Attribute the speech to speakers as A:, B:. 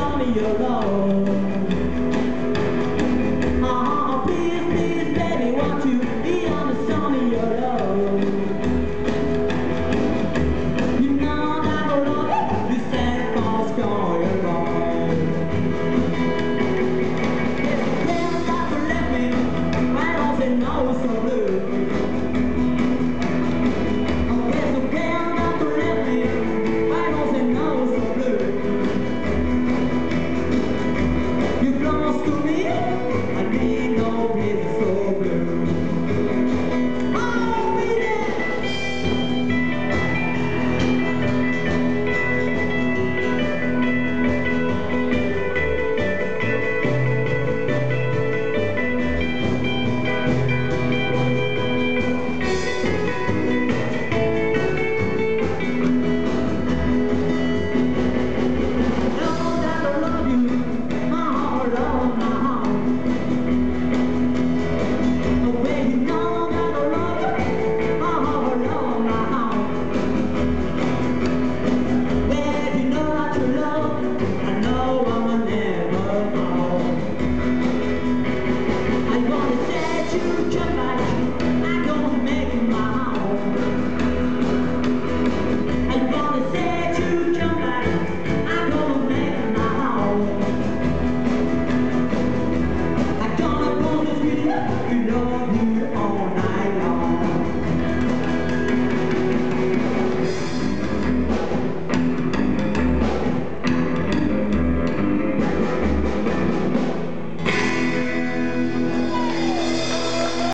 A: mommy alone. Oh, please, please, baby, won't you be on the Sony alone? You know that I love this sad false going on. Yes, I left me, I was in no so blue. You own. Know you are.